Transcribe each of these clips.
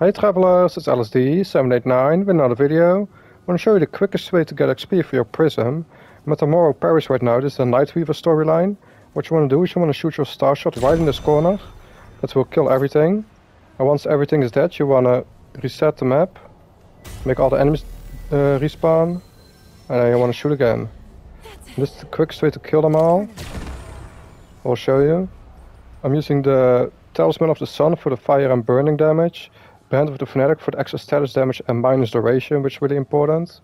Hey travelers, it's EllisDee789 with another video. I want to show you the quickest way to get XP for your Prism. I'm right now, this is the Nightweaver storyline. What you want to do is you want to shoot your star shot right in this corner. That will kill everything. And once everything is dead, you want to reset the map. Make all the enemies uh, respawn. And then you want to shoot again. This is the quickest way to kill them all. I'll show you. I'm using the Talisman of the Sun for the fire and burning damage. Band of the Fanatic for the extra status damage and minus duration, which is really important.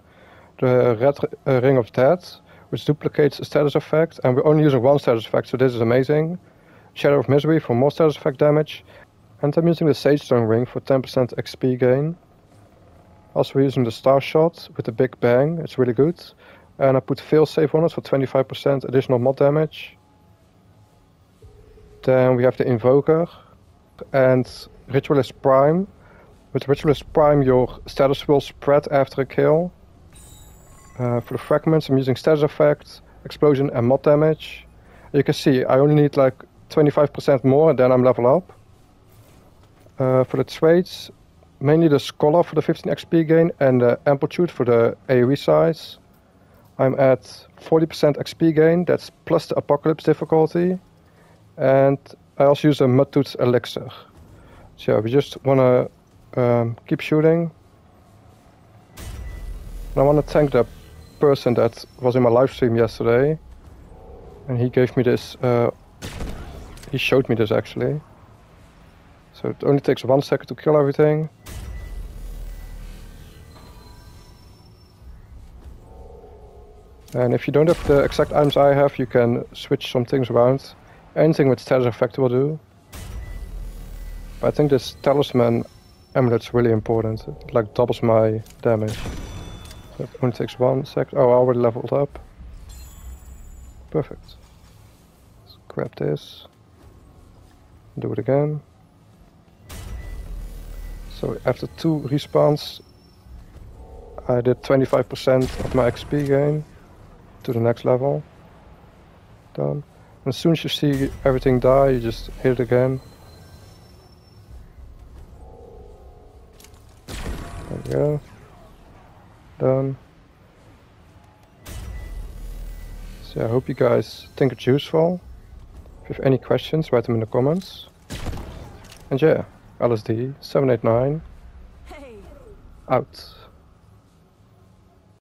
The Red uh, Ring of Death, which duplicates a status effect, and we're only using one status effect, so this is amazing. Shadow of Misery for more status effect damage. And I'm using the Sage Stone Ring for 10% XP gain. Also using the Star Shot with the Big Bang, it's really good. And I put Failsafe on it for 25% additional mod damage. Then we have the Invoker and Ritualist Prime, with Ritualist Prime, your status will spread after a kill. Uh, for the fragments, I'm using status effect, explosion, and mod damage. You can see I only need like 25% more, and then I'm level up. Uh, for the traits, mainly the Scholar for the 15 XP gain and the Amplitude for the AoE size. I'm at 40% XP gain, that's plus the Apocalypse difficulty. And I also use a Mudtooth Elixir. So we just want to um, keep shooting. And I want to thank the person that was in my live stream yesterday. And he gave me this, uh, he showed me this actually. So it only takes one second to kill everything. And if you don't have the exact items I have, you can switch some things around. Anything with status effect will do. But I think this talisman Amulet's really important. It like doubles my damage. It only takes one sec. Oh, I already leveled up. Perfect. Let's grab this. Do it again. So after two respawns, I did 25% of my XP gain to the next level. Done. As soon as you see everything die, you just hit it again. There we go. Done. So I hope you guys think it's useful. If you have any questions, write them in the comments. And yeah, EllisDee 789 hey. out.